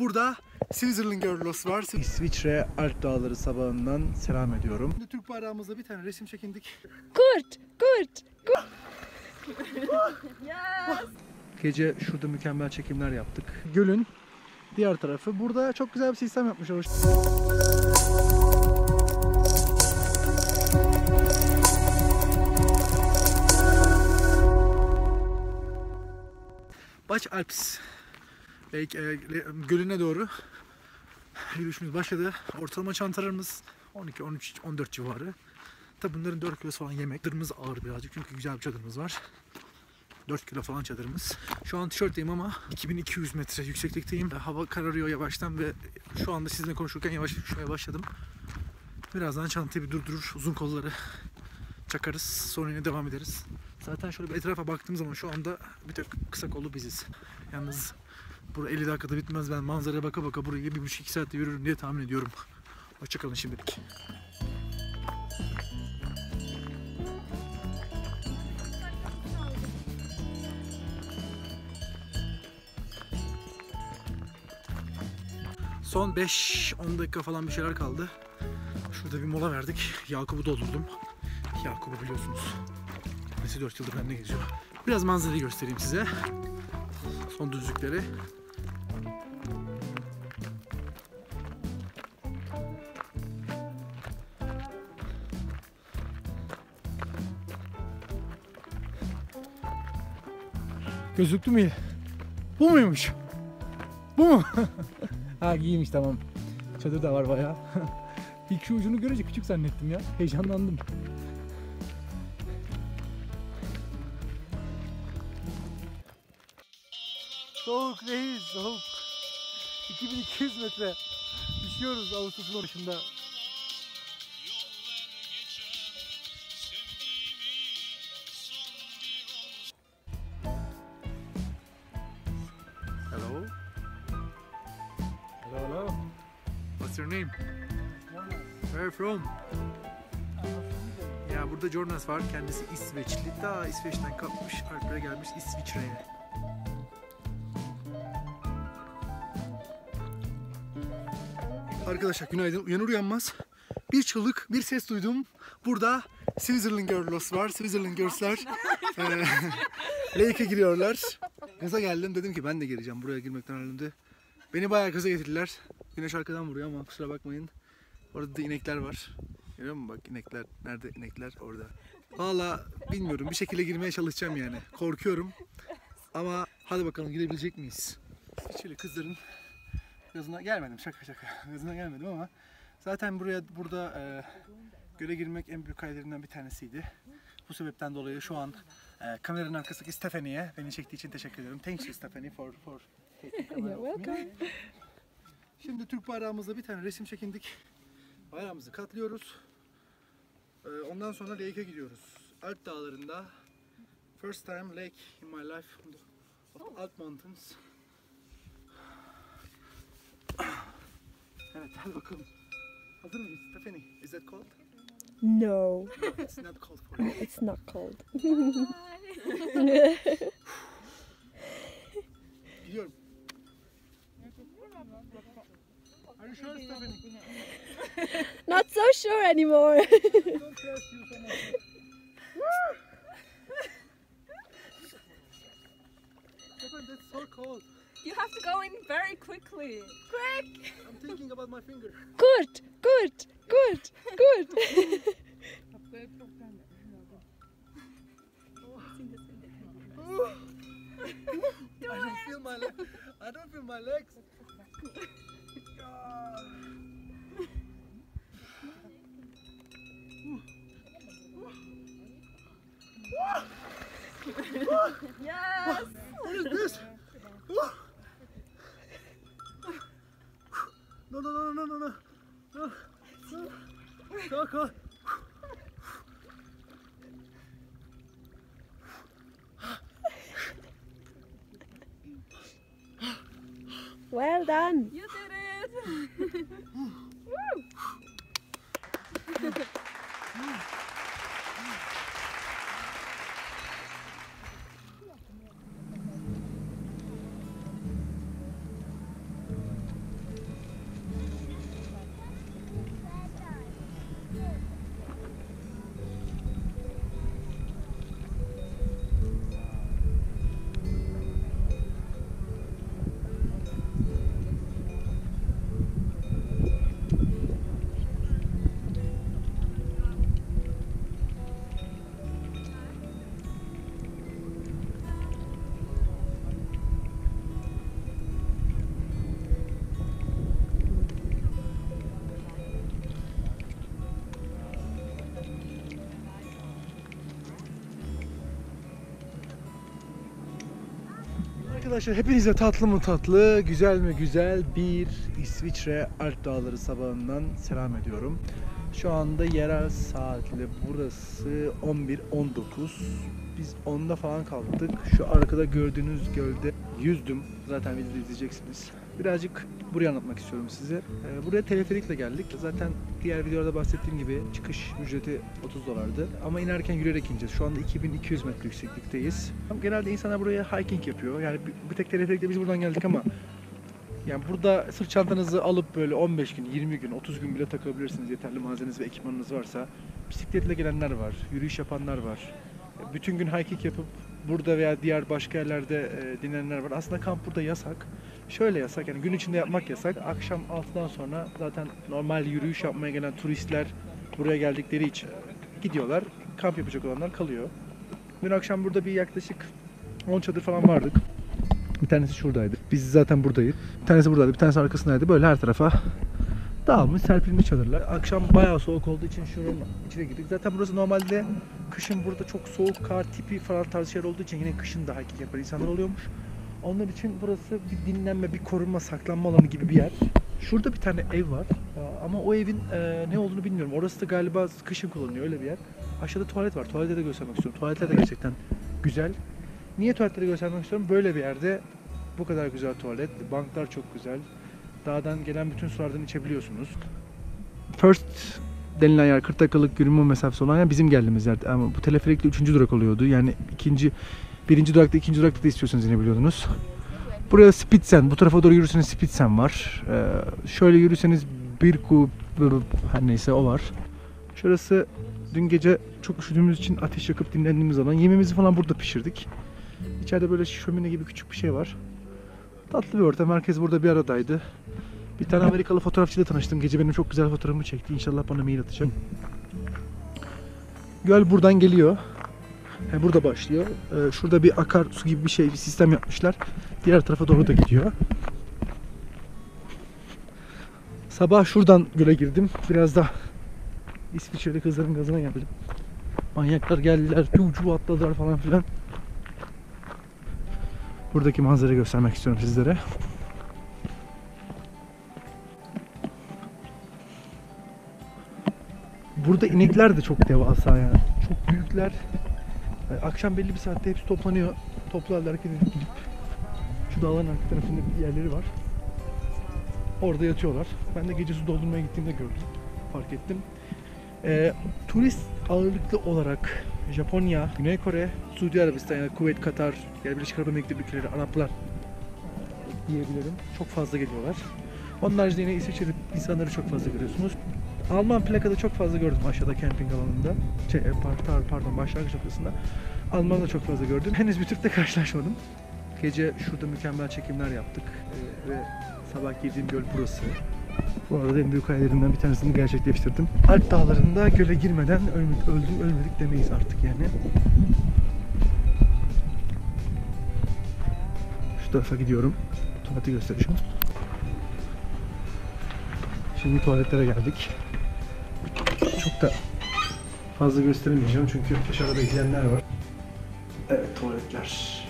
Burada Switzerland Girls var. İsviçre Alp Dağları sabahından selam ediyorum. Şimdi Türk bayrağımızla bir tane resim çekindik. Kurt, kurt, kurt. Gece şurada mükemmel çekimler yaptık. Gölün diğer tarafı. Burada çok güzel bir sistem yapmışlar. Baç Alps Lake, e, gölüne doğru yürüyüşümüz başladı. Ortalama çantalarımız 12, 13, 14 civarı. Tabi bunların 4 kilosu falan yemek. Çadırımız ağır birazcık çünkü güzel bir çadırımız var. 4 kilo falan çadırımız. Şu an tişörtteyim ama 2200 metre yükseklikteyim. Hava kararıyor yavaştan ve şu anda sizinle konuşurken yavaş düşmeye başladım. Birazdan çantayı bir durdurur, uzun kolları çakarız. Sonra yine devam ederiz. Zaten şöyle bir etrafa baktığım zaman şu anda bir tek kısa kollu biziz. Yalnız Bura 50 dakikada bitmez. Ben manzaraya baka baka burayı bir buçuk iki saatte yürürüm diye tahmin ediyorum. Hoşçakalın şimdilik. Son 5-10 dakika falan bir şeyler kaldı. Şurada bir mola verdik. Yakup'u doldurdum. Yakup'u biliyorsunuz. Nesi 4 yıldır bende geziyor. Biraz manzarayı göstereyim size. Son düzlükleri. Gözlüklü mü? Bu muymuş? Bu mu? ha giymiş tamam. Çadır da var bayağı. İlk şu ucunu görünce küçük zannettim ya. Heyecanlandım. Soğuk reis soğuk. 2200 metre. Düşüyoruz Ağustos'un başında. Your name? Where are you from? Ya burada Jonas var. Kendisi İsveçli. Daha İsveç'ten kapmış. Alplere gelmiş İsviçre'ye. Arkadaşlar günaydın. Uyanır uyanmaz bir çığlık, bir ses duydum. Burada Switzerland Girls var. Switzerland Girls'ler eee, Lake'e giriyorlar. Gaza geldim. Dedim ki ben de geleceğim buraya girmekten halimde. Beni bayağı gaza getirdiler. Güneş arkadan vuruyor ama kusura bakmayın. Orada da inekler var. Görüyor musun bak inekler. Nerede inekler? Orada. Valla bilmiyorum. Bir şekilde girmeye çalışacağım yani. Korkuyorum. Ama hadi bakalım gidebilecek miyiz? Şöyle kızların Gazına gelmedim şaka şaka. Gazına gelmedim ama zaten buraya burada e, göle girmek en büyük hayallerinden bir tanesiydi. Bu sebepten dolayı şu an e, kameranın arkasındaki Stephanie'ye beni çektiği için teşekkür ederim. Thank you Stephanie for for taking camera You're welcome. Şimdi Türk bayrağımızla bir tane resim çekindik. Bayrağımızı katlıyoruz. E, ondan sonra lake'e gidiyoruz. Alp dağlarında first time lake in my life Alp Mountains. Evet hadi bakalım. Hazır mıyız Stephanie? Is that cold? No, No, it's not cold for you. it's not cold. Gidiyorum. Are you sure Stephanie? Not so sure anymore. Don't you so much. Stephanie, that's so cold. You have to go in very quickly. Quick! I'm thinking about my finger. Good. Good. Good. Kurt. I don't feel my leg. I don't feel my legs. Yes! What is this? No, no, no, no, no, no, no, no. Cold. Well done. You did Arkadaşlar hepinize tatlı mı tatlı, güzel mi güzel bir İsviçre Alp Dağları sabahından selam ediyorum. Şu anda yerel saatle burası 11.19. Biz 10'da falan kalktık. Şu arkada gördüğünüz gölde yüzdüm. Zaten videoda izleyeceksiniz. Birazcık burayı anlatmak istiyorum size. Ee, buraya teleferikle geldik. Zaten diğer videolarda bahsettiğim gibi çıkış ücreti 30 dolardı. Ama inerken yürüyerek ineceğiz. Şu anda 2200 metre yükseklikteyiz. Genelde insanlar buraya hiking yapıyor. Yani bir, tek teleferikle biz buradan geldik ama yani burada sırt çantanızı alıp böyle 15 gün, 20 gün, 30 gün bile takabilirsiniz yeterli malzemeniz ve ekipmanınız varsa. Bisikletle gelenler var, yürüyüş yapanlar var. Bütün gün hiking yapıp burada veya diğer başka yerlerde e, dinlenenler var. Aslında kamp burada yasak. Şöyle yasak yani gün içinde yapmak yasak. Akşam 6'dan sonra zaten normal yürüyüş yapmaya gelen turistler buraya geldikleri için gidiyorlar. Kamp yapacak olanlar kalıyor. Dün akşam burada bir yaklaşık 10 çadır falan vardık. Bir tanesi şuradaydı. Biz zaten buradayız. Bir tanesi buradaydı, bir tanesi arkasındaydı. Böyle her tarafa dağılmış, serpilmiş çadırlar. Akşam bayağı soğuk olduğu için şunun içine girdik. Zaten burası normalde kışın burada çok soğuk kar tipi falan tarz şeyler olduğu için yine kışın da hiking yapan insanlar oluyormuş. Onlar için burası bir dinlenme, bir korunma, saklanma alanı gibi bir yer. Şurada bir tane ev var ama o evin e, ne olduğunu bilmiyorum. Orası da galiba kışın kullanılıyor öyle bir yer. Aşağıda tuvalet var. Tuvalete de göstermek istiyorum. Tuvaletler de gerçekten güzel. Niye tuvaletleri göstermek istiyorum? Böyle bir yerde bu kadar güzel tuvalet. Banklar çok güzel. Dağdan gelen bütün sulardan içebiliyorsunuz. First denilen yer 40 dakikalık yürüme mesafesi olan yer bizim geldiğimiz yer. Ama bu teleferikle 3. durak oluyordu. Yani ikinci birinci durakta ikinci durakta da istiyorsanız inebiliyordunuz. Buraya Spitzen, bu tarafa doğru yürürseniz Spitzen var. Ee, şöyle yürürseniz Birku, her neyse o var. Şurası dün gece çok üşüdüğümüz için ateş yakıp dinlendiğimiz alan. Yemeğimizi falan burada pişirdik. İçeride böyle şömine gibi küçük bir şey var. Tatlı bir ortam. Herkes burada bir aradaydı. Bir tane Amerikalı fotoğrafçıyla tanıştım. Gece benim çok güzel fotoğrafımı çekti. İnşallah bana mail atacak. Göl buradan geliyor. Yani burada başlıyor. Ee, şurada bir akar su gibi bir şey, bir sistem yapmışlar. Diğer tarafa doğru da gidiyor. Sabah şuradan göle girdim. Biraz da İsviçreli kızların gazına geldim. Manyaklar geldiler, cucu atladılar falan filan. Buradaki manzarayı göstermek istiyorum sizlere. Burada inekler de çok devasa yani. Çok büyükler. Akşam belli bir saatte hepsi toplanıyor. Toplu halde hareket edip gidip şu dağların arka tarafında bir yerleri var. Orada yatıyorlar. Ben de gece su doldurmaya gittiğimde gördüm. Fark ettim. Ee, turist ağırlıklı olarak Japonya, Güney Kore, Suudi Arabistan yani Kuveyt, Katar, yani Birleşik Arap Emirlikleri ülkeleri, Araplar diyebilirim. Çok fazla geliyorlar. Onun haricinde yine İsviçreli insanları çok fazla görüyorsunuz. Alman plakada çok fazla gördüm aşağıda camping alanında. Şey, e, pardon, pardon başlangıç noktasında. Alman'da çok fazla gördüm. Henüz bir Türk'le karşılaşmadım. Gece şurada mükemmel çekimler yaptık. Ee, ve sabah girdiğim göl burası. Bu arada en büyük hayallerimden bir tanesini gerçekleştirdim. Alp dağlarında göle girmeden ölmedik, öldüm, ölmedik demeyiz artık yani. Şu tarafa gidiyorum. Tuvaleti göstereceğim. Şimdi tuvaletlere geldik. Çok da fazla gösteremeyeceğim çünkü dışarıda bekleyenler var. Evet tuvaletler.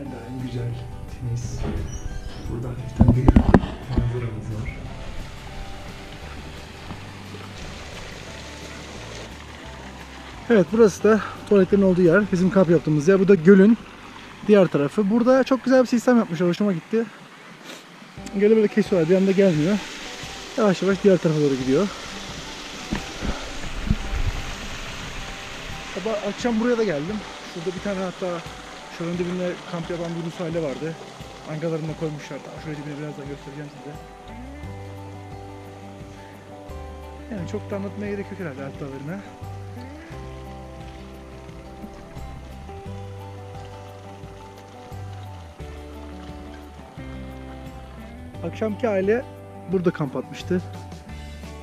En en güzel, temiz. Burada hafiften bir manzaramız var. Evet burası da tuvaletlerin olduğu yer. Bizim kamp yaptığımız yer. Bu da gölün diğer tarafı. Burada çok güzel bir sistem yapmışlar. Hoşuma gitti. Gölü böyle kesiyorlar. Bir anda gelmiyor. Yavaş yavaş diğer tarafa doğru gidiyor. Sabah akşam buraya da geldim. Şurada bir tane hatta şuranın dibinde kamp yapan bir Rus aile vardı. Angalarını da koymuşlar. Daha Şurayı dibine birazdan göstereceğim size. Yani çok da anlatmaya gerek yok herhalde Alp Akşamki aile burada kamp atmıştı.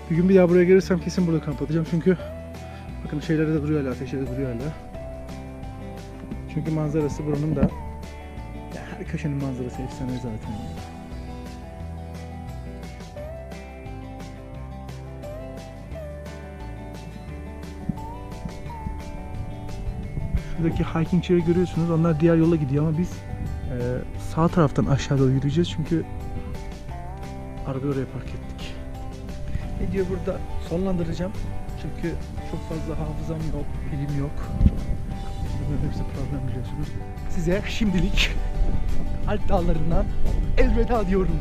Bir gün bir daha buraya gelirsem kesin burada kamp atacağım çünkü bakın şeyleri de duruyor hala, ateşleri duruyor hala. Çünkü manzarası buranın da her köşenin manzarası efsane zaten. Şuradaki hiking chair'i görüyorsunuz. Onlar diğer yola gidiyor ama biz e, sağ taraftan aşağı doğru yürüyeceğiz çünkü arabayı oraya park ettik. Videoyu burada sonlandıracağım. Çünkü çok fazla hafızam yok, pilim yok. Bunların hepsi problem biliyorsunuz. Size şimdilik Alp dağlarından elveda diyorum.